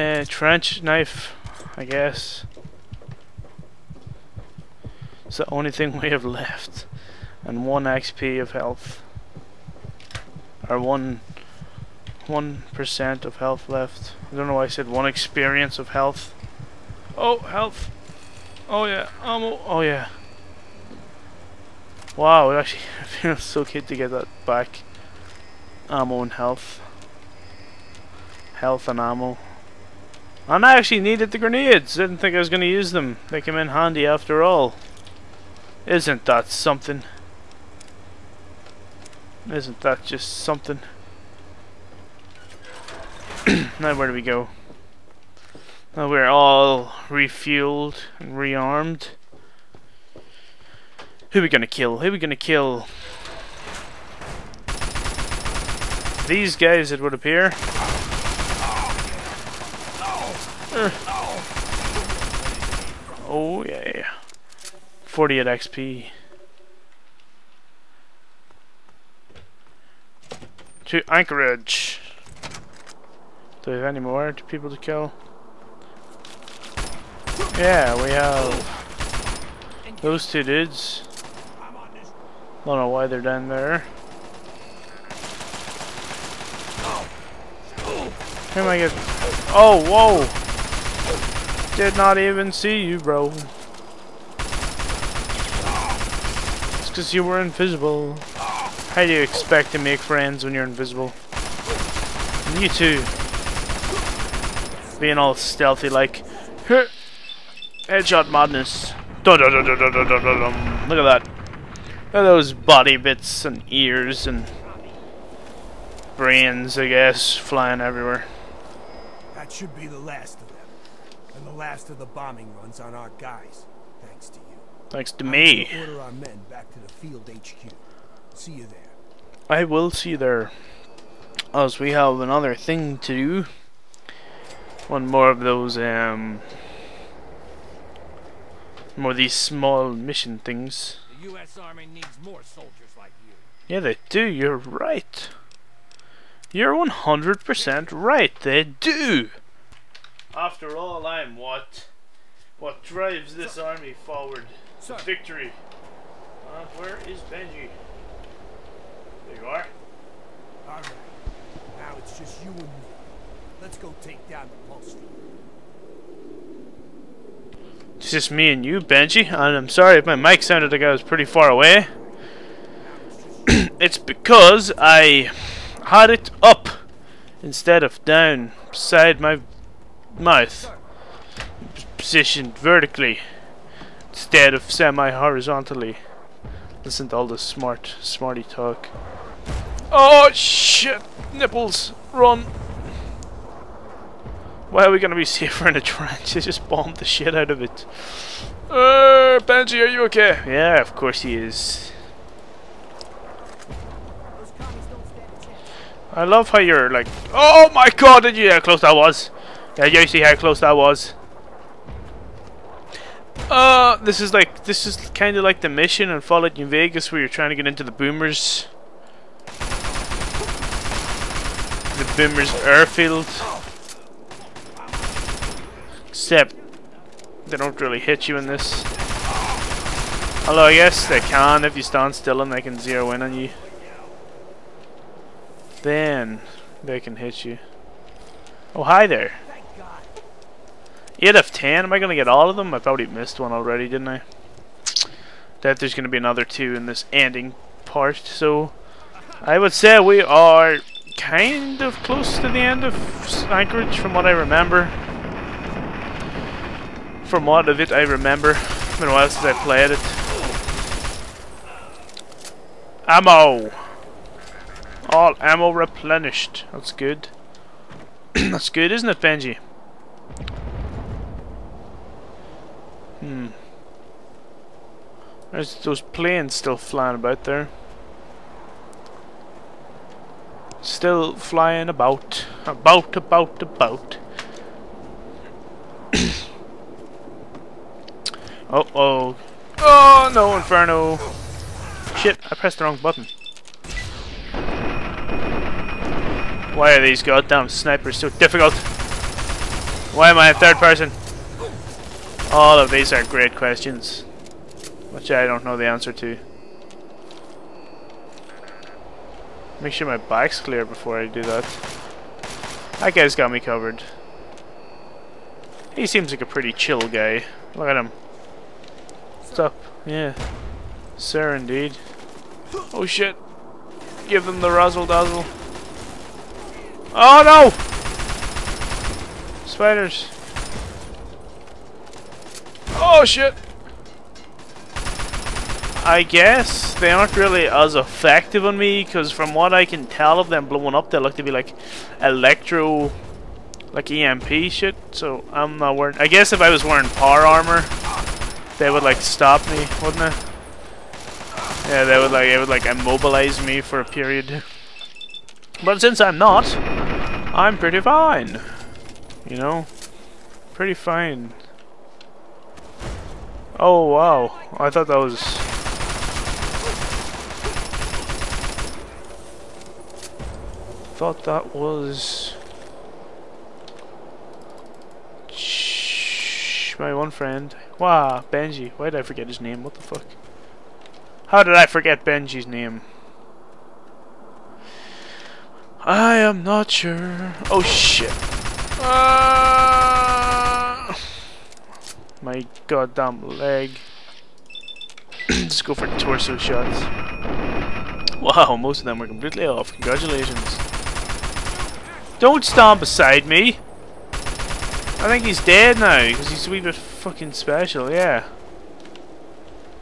Uh, trench knife, I guess. It's the only thing we have left. And one XP of health. Or one one percent of health left. I don't know why I said one experience of health. Oh, health. Oh yeah, ammo. Oh yeah. Wow, it actually feels so good to get that back. Ammo and health. Health and ammo. And I actually needed the grenades. Didn't think I was going to use them. They came in handy after all. Isn't that something? Isn't that just something? now where do we go? Now we're all refueled and rearmed. Who are we gonna kill? Who are we gonna kill? These guys, it would appear. Uh. Oh yeah. 48 XP. To Anchorage. Do we have any more people to kill? Yeah, we have those two dudes. I don't know why they're down there. Who am I? Oh, whoa! Did not even see you, bro. It's because you were invisible. How do you expect to make friends when you're invisible? And you too being all stealthy like headshot madness. Dun, dun, dun, Look at that. Look at those body bits and ears and brains, I guess, flying everywhere. That should be the last of them. And the last of the bombing runs on our guys. Thanks to you. Thanks to me. Order our men back to the field HQ. See you there. I will see you there. As we have another thing to do one more of those um more of these small mission things. The US Army needs more soldiers like you. Yeah, they do. You're right. You're 100% right. They do. After all, I'm what what drives this Sir. army forward. Sir. Victory. Uh, where is Benji? There you are. All right. Now it's just you and me. Let's go take down the pulse It's just me and you, Benji, and I'm sorry if my mic sounded like I was pretty far away. it's because I had it up instead of down beside my mouth. Positioned vertically instead of semi-horizontally. Listen to all this smart, smarty talk. Oh shit! Nipples! Run! Why are we gonna be safer in a trench? They just bombed the shit out of it. Uh, Benji, are you okay? Yeah, of course he is. I love how you're like, oh my god, did you see how close that was? Yeah, you see how close that was? Uh, this is like, this is kind of like the mission in Fallout New Vegas where you're trying to get into the Boomers. The Boomers airfield. Except, they don't really hit you in this. Although I guess they can if you stand still and they can zero in on you. Then, they can hit you. Oh, hi there. 8 of 10, am I going to get all of them? I probably missed one already, didn't I? That there's going to be another two in this ending part, so... I would say we are kind of close to the end of Anchorage from what I remember from what of it I remember. It's been a while since I played it. Ammo! All ammo replenished. That's good. That's good, isn't it, Benji? Hmm. There's those planes still flying about there. Still flying about. About, about, about. Oh, oh. Oh, no, Inferno. Shit, I pressed the wrong button. Why are these goddamn snipers so difficult? Why am I in third person? All of these are great questions, which I don't know the answer to. Make sure my back's clear before I do that. That guy's got me covered. He seems like a pretty chill guy. Look at him. What's up? Yeah. Sir, indeed. Oh shit. Give them the razzle dazzle. Oh no! Spiders. Oh shit! I guess they aren't really as effective on me because from what I can tell of them blowing up they look to be like electro like EMP shit so I'm not wearing I guess if I was wearing power armor they would like stop me wouldn't it yeah they would like it would like immobilize me for a period. But since I'm not I'm pretty fine you know? Pretty fine oh wow I thought that was thought that was my one friend. Wow, Benji. Why did I forget his name? What the fuck? How did I forget Benji's name? I am not sure. Oh shit. Uh, my goddamn leg. Let's go for torso shots. Wow, most of them were completely off. Congratulations. Don't stand beside me! I think he's dead now, because he's a wee bit fucking special, yeah.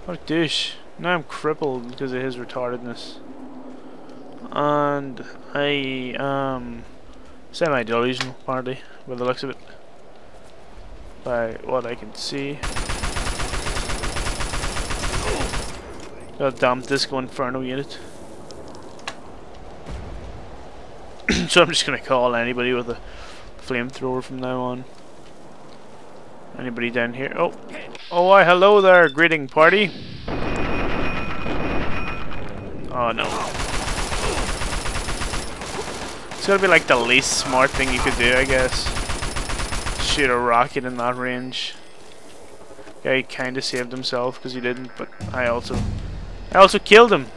What a douche. Now I'm crippled because of his retardedness. And I am semi-delusional, apparently, by the looks of it. By what I can see. God damn Disco Inferno unit. so I'm just gonna call anybody with a flamethrower from now on. Anybody down here? Oh, oh, why, hello there, greeting party. Oh no. It's gotta be like the least smart thing you could do, I guess. Shoot a rocket in that range. Yeah, he kind of saved himself because he didn't, but I also, I also killed him.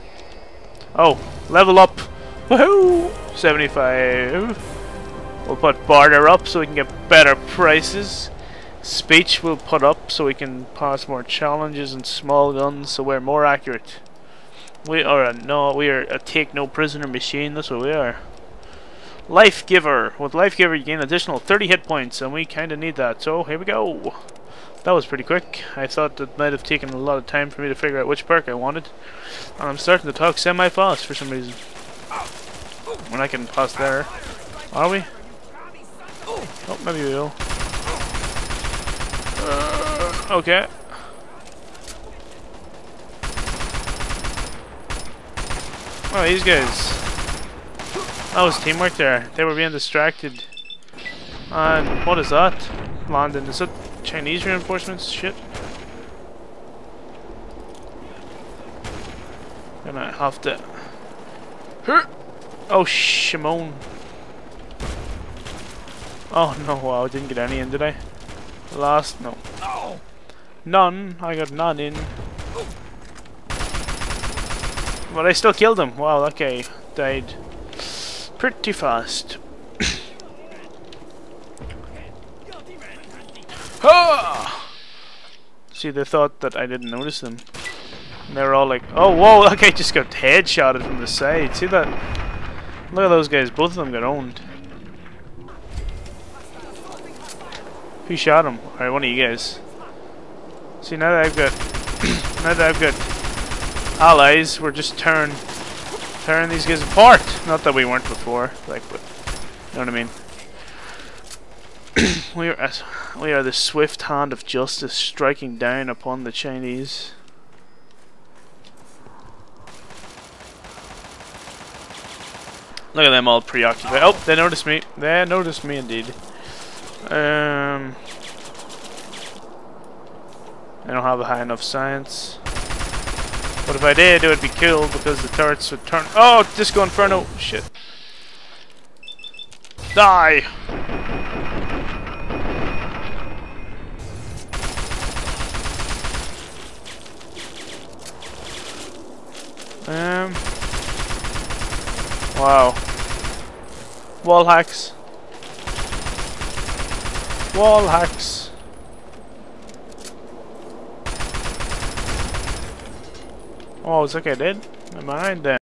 Oh, level up. Woohoo! 75. We'll put barter up so we can get better prices. Speech we'll put up so we can pass more challenges and small guns so we're more accurate. We are a no we are a take no prisoner machine, that's what we are. Life Giver. With Life Giver you gain additional 30 hit points and we kinda need that, so here we go. That was pretty quick. I thought it might have taken a lot of time for me to figure out which perk I wanted. And I'm starting to talk semi-fast for some reason. We're not getting past there. Are we? Oh, maybe we will. Uh, okay. Oh, these guys. Oh, that was teamwork there. They were being distracted. And what is that? London. Is it Chinese reinforcements? Shit. Gonna have to. Oh, Shimon. Oh no, wow, I didn't get any in, did I? Last, no. None, I got none in. But I still killed him. Wow, guy died pretty fast. See, they thought that I didn't notice them. And they were all like, oh, whoa, guy just got headshotted from the side. See that? Look at those guys, both of them got owned. Who shot him? Alright, one of you guys. See, now that I've got... now that I've got allies, we're just tearing, tearing these guys apart. Not that we weren't before, like, but... You know what I mean? we, are, we are the swift hand of justice striking down upon the Chinese. Look at them all preoccupied. Oh, they noticed me. They noticed me indeed. Um, I don't have a high enough science. But if I did, it would be killed because the turrets would turn... Oh, Disco Inferno! Shit. Die! Um... Wow. Wall hacks. Wall hacks. Oh, it's okay, dead? Am I then?